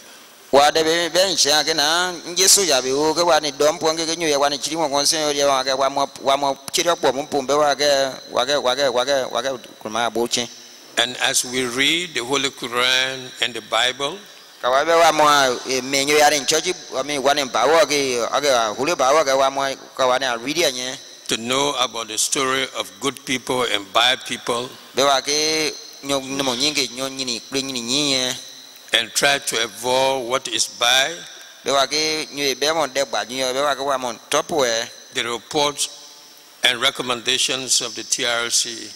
wa de be be nchen ake na nje so ya be o ke wa ni dom po ke nyo ya wa ni chiri mo kon se yo ya wa ke wa mo wa mo chiri po mo po be wa ke wa ke wa ke wa ke wa ke ko ma bo chen And as we read the Holy Quran and the Bible, ka wa be wa mo me nyo ya ni chochi wa mi wa ni ba wa ke ake hule ba wa ke wa mo ka wa ni a read ya nye. to know about the story of good people and bad people, and try to avoid what is bad, be wa ke nyo be mo de gba nyo be wa ke wa mo topu e the reports and recommendations of the TRC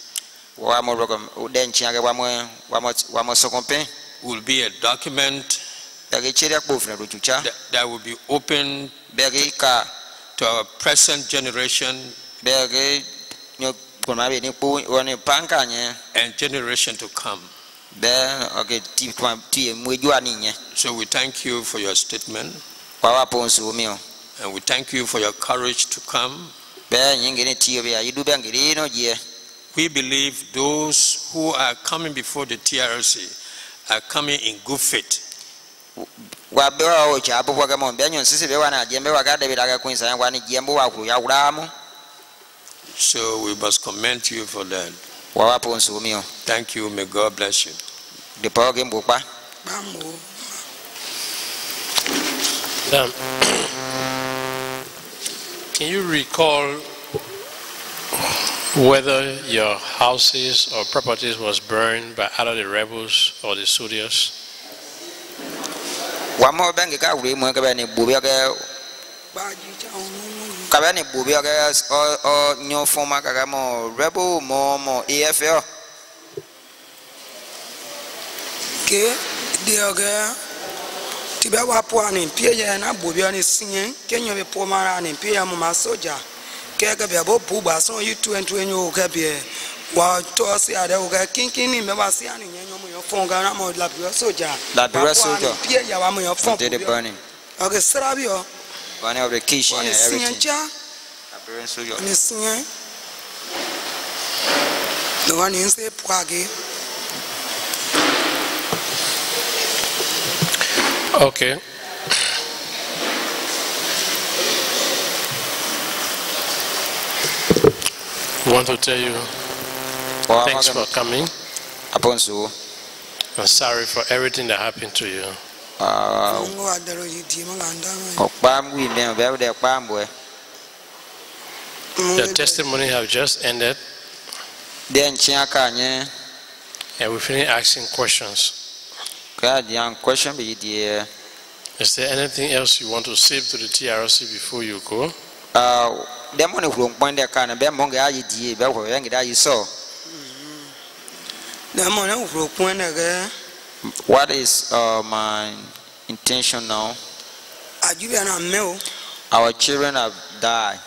will be a document be ke chiri akpo funa ro chucha that, that will be open ka. to our present generation be ke nyo ko ma be ni po wa ni panka nye. and generation to come. Be oke ti kwa ti mwe jua ni nye So we thank you for your statement kwa wa po nsu mi o and we thank you for your courage to come. be nyinge ni ti be ayidu be ngiri no je We believe those who are coming before the TRC are coming in good faith. wa be wa o cha po ke mo be nyon sisi be wa na je be wa ka de be da ka kun sa wa ni je mbo wa ku ya wura mo So we must commend you for that. Wa wa po nsu mi o Thank you. May God bless you. de po ke mbo pa bá mọ o. Now, can you recall whether your houses or properties was burned by either the rebels or the soldiers? wa mo be nge ka wuri mo ke be ni bu be ke gbájú tí àwọn ọmọ wọn yìí. ka be ni bu be ke o o nyo fo ma ka ka mo rebel mo mo afl ké de ọgẹ tibẹ wa pọ ani pie yẹ na bo bi ọni sinyẹ kẹnyẹ bi pọ mara ani pie yẹ mo ma soja. Kẹ kẹ bẹ bó bu gba sọn yi tu ẹntu ẹnyẹ o kẹ bẹ wa tọ si adẹ o kẹ kínkín ni mẹ wa si ani yẹn nyọ mo yọ fọn gan na mo labirẹ soja. Labirẹ Wa pọ ani soja. pie yẹ wa mo yọ fọn until the burning ọgẹ sira bi ọ one of the kitchen and everything appearance soldier ọni sinyẹ lọ́wọ́ ni n ṣe pọ. Okay. We want to tell you thanks for coming. Aponso. I'm sorry for everything that happened to you. Ngo wa daro yi di mo ga nda ma Okpam wi me be de kpam boy. The testimony have just ended, Den chia ka and we finish asking questions. ka di question be di Is there anything else you want to say to the TRC before you go? uh dem mo ne huro nkpon de ka na be mo ga yi di be ko ye ngida yi so. da mo na ufro kun na ga What is uh, my intention now? aju be na me o Our children have died.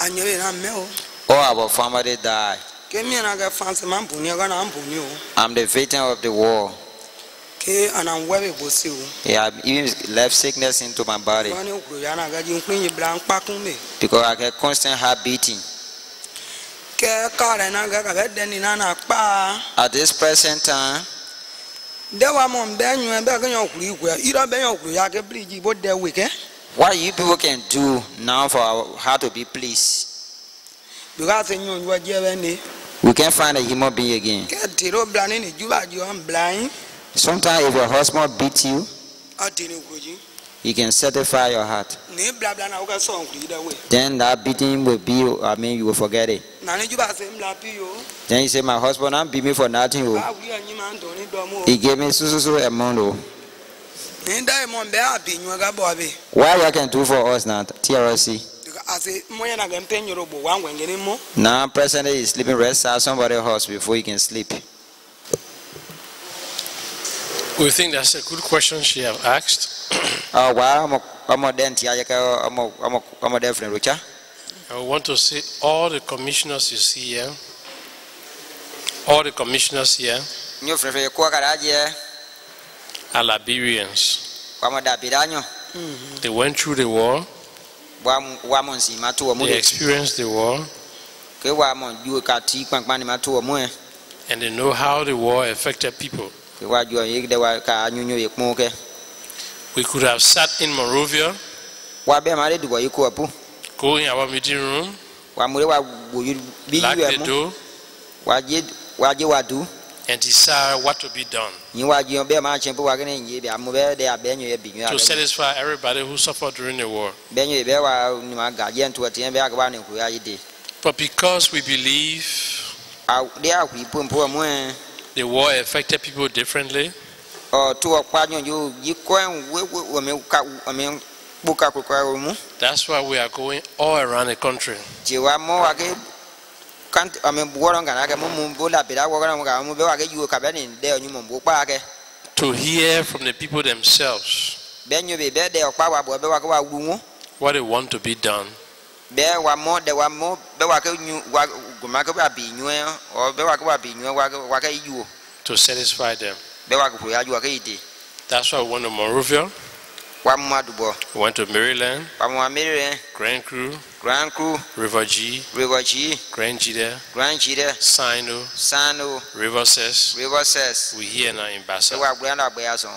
anyo be na me o All our family died. ke mi na ga fanse man bu ni ga na bu ni o I'm the victim of the war. ke ana we be bo si o It have even left sickness into my body wa ni ufro ya na ga ji nkun yi bla npa kun me because I get constant heart beating. ke ka re na ga ka be de ni na na pa At this present time, de wa mo be nyu be ga yan kuru igwe iro be yan kuru ya ke bridge bo de we ke what you people can do now for our heart to be pleased, because nyu nyu je be ni we can find a human being again. ke tiro bla ni ni ju am blind Sometimes if your husband beats you, a ti ni kuru ji you can satisfy your heart. ni bla bla na o ga so kuru da we Then that beating will be, I mean, you will forget it. na ni ju ba se mla pi yo Then you say, my husband, I'm beat me for nothing. oh. ba wi anyi ma ndo ni do mo He gave me so so so amount. oh. ni da mo be a ga bo What you can do for us now, TRC? ase mo ya na ga mpe nyoro bo wa ngwe Now, presently, he's sleeping rest at somebody's house before he can sleep. We think that's a good question she have asked. Uh, wow, I'm a, I'm a dent here. I'm a, I'm a, I'm a. I want to say all the commissioners you see here, all the commissioners here Nyo frefe kwa karaje, eh? are Liberians. dabiranyo, mm-hmm. They went through the war, wa wa mo nsi matu wa they experienced the war, ke wa mo ju ka ti kwan kwan matu wa mwe, and they know how the war affected people. Ke wa ju yik de wa ka nyunyo yik mo ke. We could have sat in Monrovia, Wa be ma de du wa go in our meeting room, wa mure wa bu yu bi lock the door, wa je wa je wa du, and decide what to be done. Yin wa ji be ma chen pu wa gene yin be amu be de abe nyo ye bi nyo to satisfy everybody who suffered during the war. Be nyo ye be wa ni ma ga je ntu ati be akwa ne ku ya yide. But because we believe A de a ku pu mpu mwe. the war affected people differently, ọ tụọ kpanyo yo yikọ wewe wame ka wame kpuka kukwa mu that's why we are going all around the country jewa mo wake kan ame buoro ngana ke mu bu la bira wo kana ga mu be wake yu ka be ni de onyu mo bu pa ke to hear from the people themselves be nyu be be de okpa wa bo be wake wa wu mu what they want to be done. Be wa mo de wa mo be wake nyu wa guma ke ba bi nyu o be wake wa bi nyu wa wake yu to satisfy them. be wake ku ya ju wake ide That's why we went to Monrovia, wa mu adubo. We went to Maryland, wa mu amere Grand Kru, grand crew River Gee, river chi Grand Gedeh, grand chide Sinoe, sano River Cess. river says We here now in Bassa. wa gbe na gbe ya so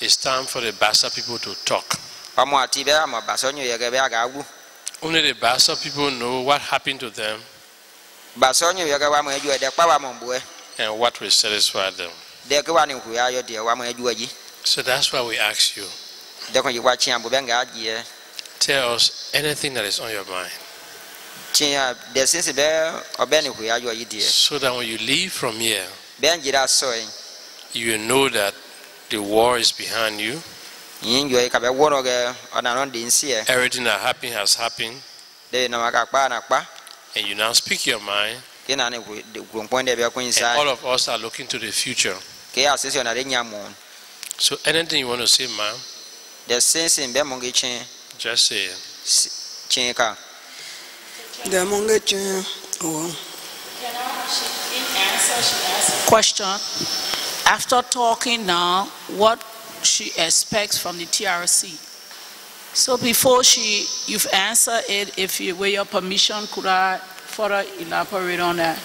It's time for the Bassa people to talk. ọmọ àti bẹ́ẹ̀ àmọ̀ bàṣọ ní òye gẹ́gẹ́ àgá wú Only the Bassa people know what happened to them and what will satisfy them. dẹ́kẹ́ wà ní nkùrẹ́ ayọ̀ dẹ́ wà mọ̀ ẹjú ẹ̀jí So that's why we ask you, dẹ́kun yìí wà kyiá bọ́ bẹ́ẹ̀ ngà ájì ẹ̀ tell us anything that is on your mind. Kyiá dẹ́ sísè bẹ́ẹ̀ ọbẹ̀ ní nkùrẹ́ ayọ̀ yìí dẹ́ so that when you leave from here, bẹ́ẹ̀ ń sọ ẹ̀ you know that the war is behind you. yìí ń jọ yìí kàbẹ́ wọ́rọ̀ gẹ́ ọ̀nà náà dé nsí ẹ̀ Everything that happened has happened, dẹ́ nà wà ká kpa nà kpa and you now speak your mind. kí nà ní nkùrọ̀pọ̀ dẹ́ bẹ́ẹ̀ kún And all of us are looking to the future. kí yà sísè ọ̀nà dẹ́ nyà mọ̀ So anything you want to say, ma'am, dẹ́ sísè bẹ́ẹ̀ mọ̀ kí kyin just say it. kyin ká de mo nge chen o Question. After talking now, what she expects from the TRC. So before she, you've answered it, if you, with your permission, could I further elaborate on that?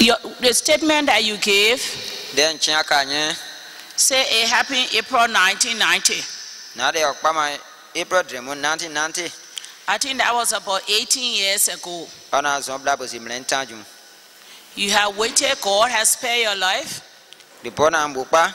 Your, the statement that you gave, dẹ́ nkyin ká Say it happened April 1990. na de okpama april 1990 I think that was about 18 years ago. ona zon bla bosi mlen taju You have waited, God has spared your life de bona mbukpa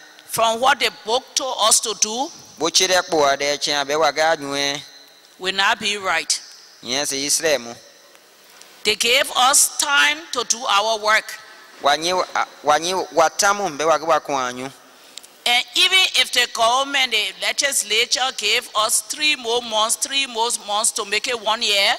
wa ke de ro nyu ka nye from what the book told us to do bo chire po de chen be wa ga nyu will not be right. nye se israel They gave us time to do our work. wa nyi wa nyi wa tamu be wa ke wa ko And even if the government, the legislature gave us three more months, three more months to make it one year,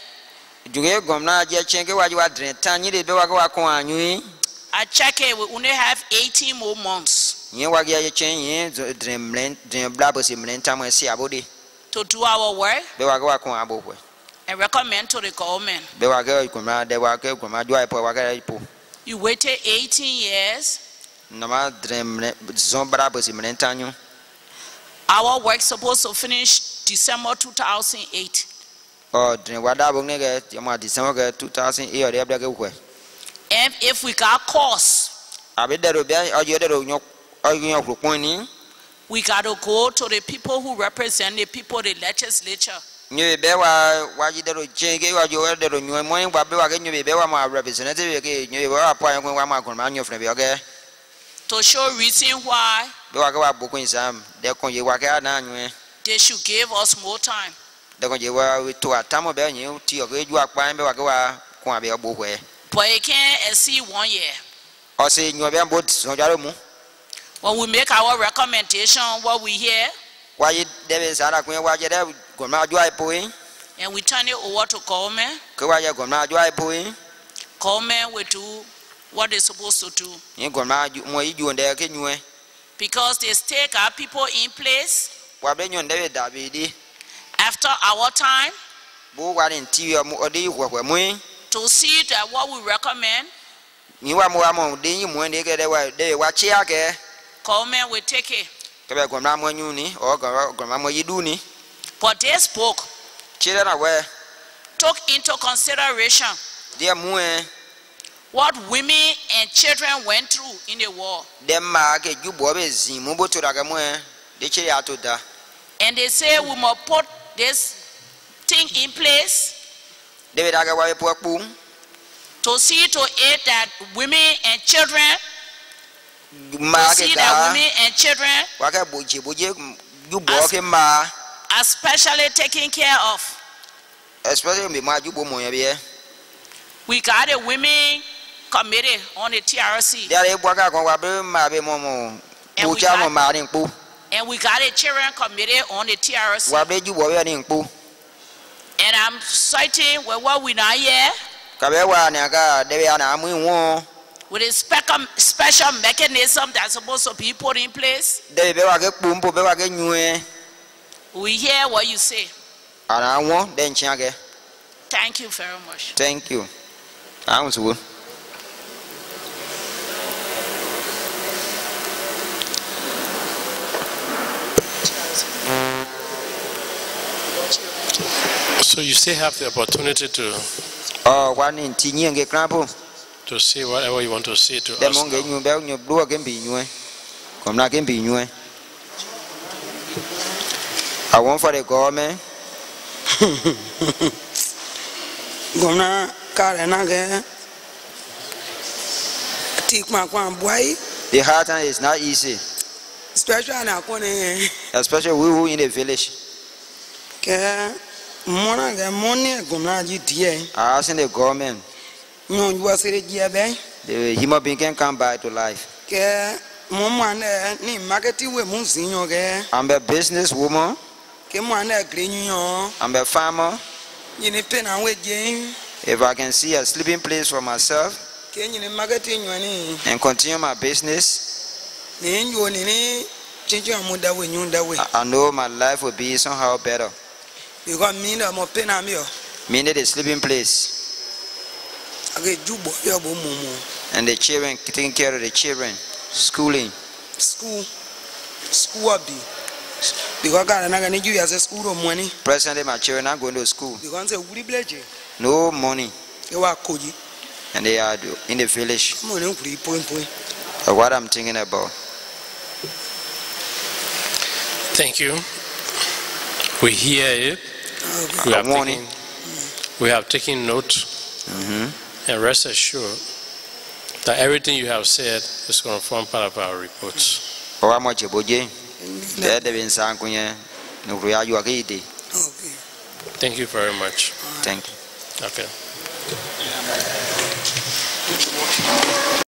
juge gomna je chen ke wa ji wa dren tan nyi de be wa ke wa ko anyu yi I check it, we only have 18 more months nye wa ge chen yi dren mlen dren bla bosi mlen tamu si abodi to do our work be wa ke wa ko abo kwe and recommend to the government. be wa ke gomna de wa ke gomna jo ai po wa ke po You waited 18 years. nama dren mlen zon bla bosi mlen tanyu Our work supposed to finish December 2008. O dren wa da bo ne ke ti ma december ke 2000 e o de bla ke kwe And if we got calls, abi de ro be o je de ro nyo o nyo kru pon ni we got to go to the people who represent the people, the legislature. nye be wa wa ji de ro chen ke wa jo de ro nyo mo wa be wa ke nye be wa ma representative ke nye be wa po an wa ma gomna nyo fne be o ke to show reason why be wa ke wa bu kun sam de kon ye wa ke na nyu they should give us more time. de kon ye wa to atamo be nyi ti o ke ju apa be wa ke wa kon abi o bu kwe But it can't exceed one year. o se nyo be bo so mu When we make our recommendation, what we hear, wa yi de be sara kun wa je de gomna ju ai po and we turn it over to government, ye gomna ju ai po yi government will do what they're supposed to do. ni gomna ju mo yi ju de ke nyu Because they still our people in place. Wa be nyu de be da be after our time bo wa ni ti yo mu o de yi kwe kwe mu yi to see that what we recommend, ni wa mu wa de yi mu de ke de wa de wa chi ake government will take it. ke be gomna nyu ni o gomna mo yi ni. But this book chire na we. took into consideration mu e. what women and children went through in the war. de ma ke ju bo be zin mu bo to ke mu e. De chire ya And they say we must put this thing in place to see to it that women and children, to see that women and children. Wa ke bo je bo je mm, ju bo As- ke ma. are specially taken care of. especially me ma bo mo ye be We got a women committee on the TRC, de re bo ka kon wa be ma be mo mo. And we got- mo ma ni pu and we got a children committee on the TRC. wa be ju bo be ni pu And I'm citing with what we not here ka be wa ni ka de be na mu won with a spec- special mechanism that's supposed to be put in place. de be wa ke pu mpo be wa ke nyu We hear what you say. ana won de nchi ake Thank you very much. thank you So you still have the opportunity to, o wa ni ti nyi to say whatever you want to say to de us. mo nge now. nyu be nyu blu ke bi nyu e kom na ke bi nyu e I want for the government. Gomna kare na ke ti kwa kwa boy. The hard time is not easy. Special na ko ne especially we who in the village. Ke mona ke moni gomna ji die. Are asking the government. Nyon ju asere ji be. The human being can come back to life. Ke mo mwana ni market we mu zinyo ke I'm a business woman. Ke mwana gre nyo I'm a farmer. Yini pe na we je. If I can see a sleeping place for myself ke yini market nyo ni. and continue my business ni nyo ni ni change mo da we nyun da we. I, I know my life will be somehow better. Because mi da mo pe na mi o Me need a sleeping place. age ju bo yo bo mo mo And the children, taking care of the children, schooling. school school abi because ka na ga ni ju ya se school ro money Presently, my children are going to school. because se wuri bleje No money. wa koji And they are in the village. mo ne kuri point point Of what I'm thinking about. Thank you. We hear it. We A have warning. taken, we have taken note hmm and rest assured that everything you have said is going to form part of our reports. Owa mo cheboje. There they sankunye. Nukuya you akide. okay Thank you very much. Thank you. Okay.